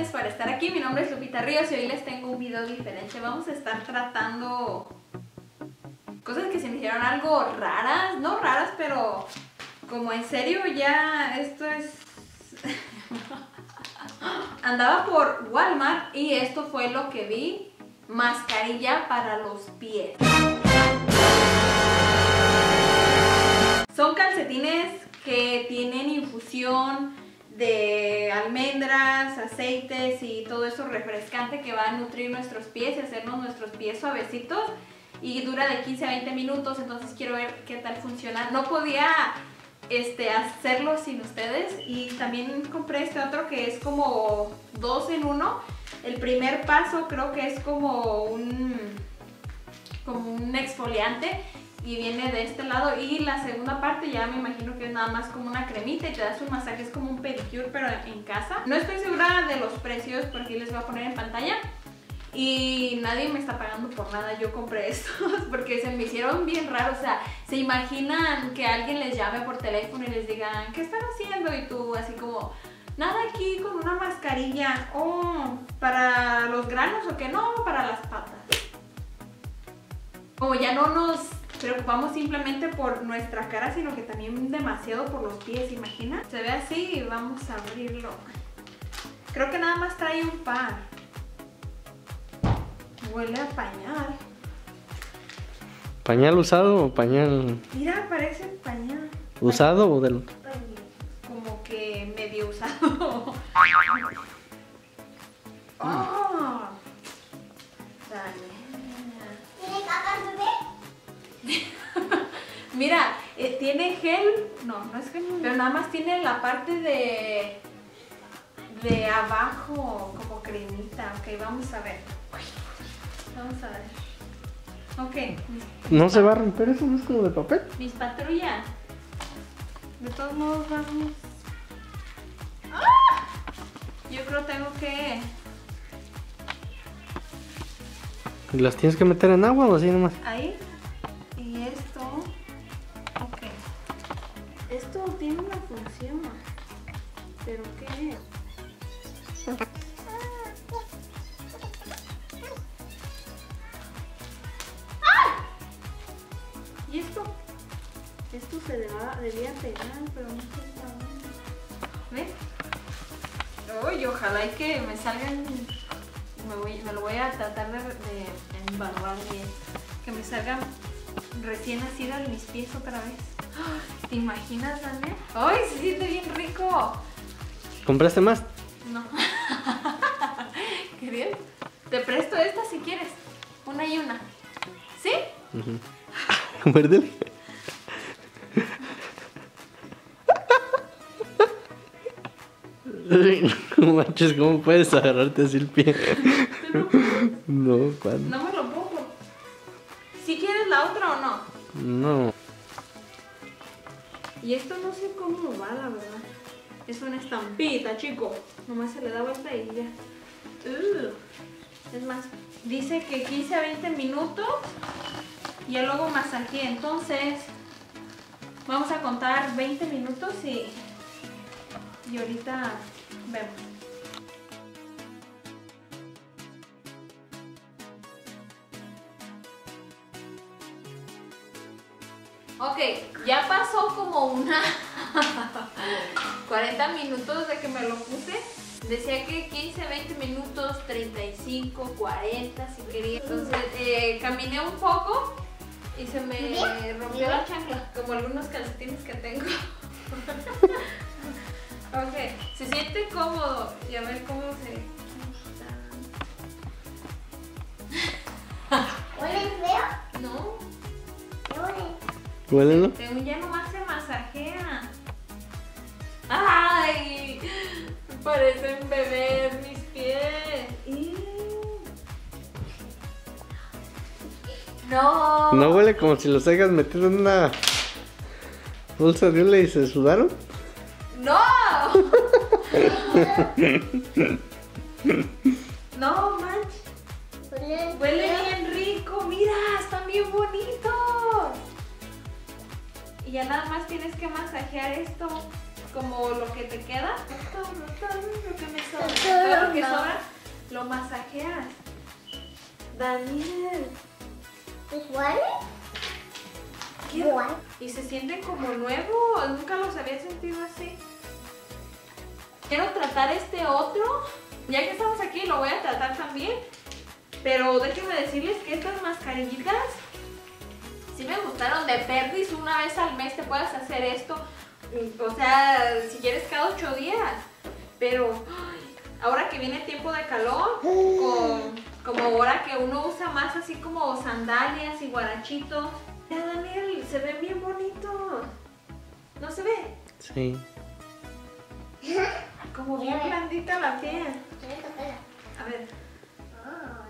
gracias por estar aquí. Mi nombre es Lupita Ríos y hoy les tengo un video diferente. Vamos a estar tratando cosas que se me hicieron algo raras, no raras, pero como en serio ya esto es... Andaba por Walmart y esto fue lo que vi, mascarilla para los pies. Son calcetines que tienen infusión de almendras, aceites y todo eso refrescante que va a nutrir nuestros pies y hacernos nuestros pies suavecitos y dura de 15 a 20 minutos, entonces quiero ver qué tal funciona. No podía este, hacerlo sin ustedes y también compré este otro que es como dos en uno. El primer paso creo que es como un, como un exfoliante y viene de este lado y la segunda parte ya me imagino que es nada más como una cremita y te das un masaje, es como un pedicure pero en casa. No estoy segura de los precios porque les voy a poner en pantalla y nadie me está pagando por nada, yo compré estos porque se me hicieron bien raros, o sea, se imaginan que alguien les llame por teléfono y les digan, ¿qué están haciendo? Y tú así como, nada aquí con una mascarilla, oh, para los granos o qué, no, para las patas. Como ya no nos preocupamos simplemente por nuestra cara, sino que también demasiado por los pies, ¿imagina? Se ve así y vamos a abrirlo. Creo que nada más trae un par. Huele a pañal. ¿Pañal usado o pañal Mira, parece pañal. usado o del...? Como que medio usado. Gel, no, no es gel, pero nada más tiene la parte de de abajo como cremita. Ok, vamos a ver. Vamos a ver. Ok, mis, ¿No se va a romper eso? ¿No es como de papel? mis patrullas. De todos modos vamos. ¡Ah! Yo creo tengo que ¿Y ¿Las tienes que meter en agua o así nomás? ahí ¿Pero qué es? ¿Y esto? Esto se debía pegar, pero no para dónde. ¿Ves? Uy, ojalá y que me salgan. Me, lo voy a tratar de, de embarrar bien. Que me salgan recién nacidas mis pies otra vez. ¡Ah! ¿Te imaginas, Daniel? ¡Ay, se siente bien rico! ¿Compraste más? No. ¿Qué bien? Te presto esta si quieres. Una y una. ¿Sí? Muérdele. Ay, No manches, ¿cómo puedes agarrarte así el pie? ¿Tú no ¿cuándo? No me lo pongo. ¿Si quieres la otra o no? No. Y esto no sé cómo va, la verdad. Es una estampita, chico. Nomás se le da vuelta y ya. Es más, dice que 15 a 20 minutos. Y ya luego masaje. Entonces, vamos a contar 20 minutos y, y ahorita vemos. Ok, ya pasó como una 40 minutos de que me lo puse. Decía que 15, 20 minutos, 35, 40 si quería. Entonces eh, caminé un poco y se me rompió la chancla, como algunos calcetines que tengo. ok, se siente cómodo y a ver cómo se... ¿Huele feo? No, ¿Qué huele? Huélelo. según ya nomás Parecen bebés mis pies. No. ¿No huele como si los hayas metido en una bolsa de hule y se sudaron? ¡No! no, manches. Huele Huele bien rico. Mira, están bien bonitos. Y ya nada más tienes que masajear esto como lo que te queda, lo que me sobra, todo lo que sobra, lo masajeas. Daniel. ¿Igual? Igual. Y se sienten como nuevo, nunca los había sentido así. Quiero tratar este otro, ya que estamos aquí lo voy a tratar también. Pero déjenme decirles que estas mascarillitas sí me gustaron de perdiz. Una vez al mes te puedes hacer esto o sea, si quieres cada ocho días. Pero ay, ahora que viene tiempo de calor, con- como ahora que uno usa más así como sandalias y guarachitos. Ya, Daniel, se ven bien bonitos. ¿No se ve? Sí. Como bien blandita la piel. A ver, Oh,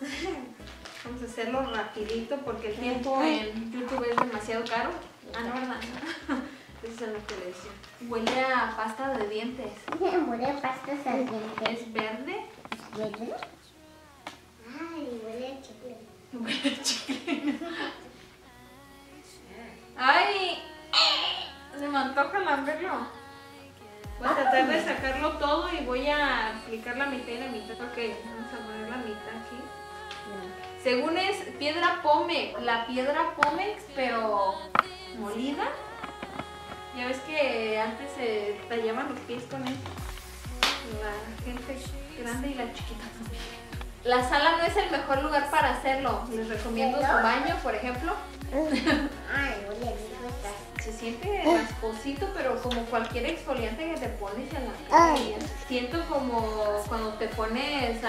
vamos a hacerlo rapidito porque el tiempo en YouTube es demasiado caro. Ah, no, ¿verdad? Eso es lo que le decía. Huele a pasta de dientes. Huele a pastas al diente. Es verde. ¿Huele? Ay, huele a chicle. Huele a chicle. ¡Ay! Se me antoja lamberlo. Voy a tratar de sacarlo todo y voy a aplicar la mitad y la mitad. Ok, vamos a poner la mitad aquí. Según es piedra Pomex, la piedra Pomex, pero molida. Ya ves que antes se tallaban los pies con esto. La gente grande y la chiquita también. La sala no es el mejor lugar para hacerlo. Les recomiendo su baño, por ejemplo. Ay, está. Se siente rasposito, pero como cualquier exfoliante que te pones en la piel. Siento como cuando te pones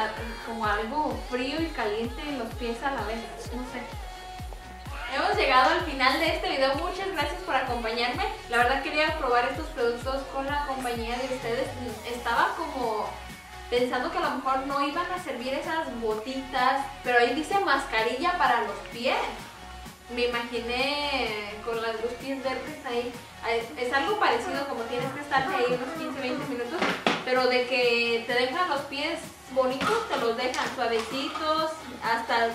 como algo frío y caliente en los pies a la vez. No sé. Hemos llegado al final de este video. Muchas gracias por acompañarme. La verdad quería probar estos productos con la compañía de ustedes. Estaba como pensando que a lo mejor no iban a servir esas botitas, pero ahí dice mascarilla para los pies. Me imaginé con las dos pies verdes ahí. Es algo parecido como tienes que estarte ahí unos 15-20 minutos, pero de que te dejan los pies bonitos, te los dejan suavecitos, hasta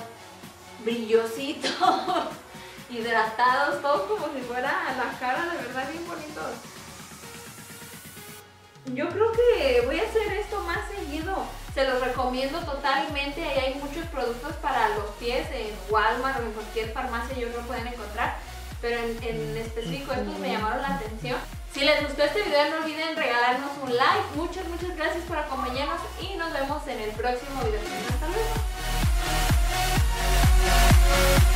brillositos, hidratados, todos como si fuera la cara, de verdad bien bonitos. Yo creo que voy a hacer esto más seguido. Se los recomiendo totalmente. Ahí hay muchos productos para los pies en Walmart o en cualquier farmacia. Yo lo pueden encontrar. Pero en, en específico estos me llamaron la atención. Si les gustó este video no olviden regalarnos un like. Muchas, muchas gracias por acompañarnos y nos vemos en el próximo video. Hasta luego.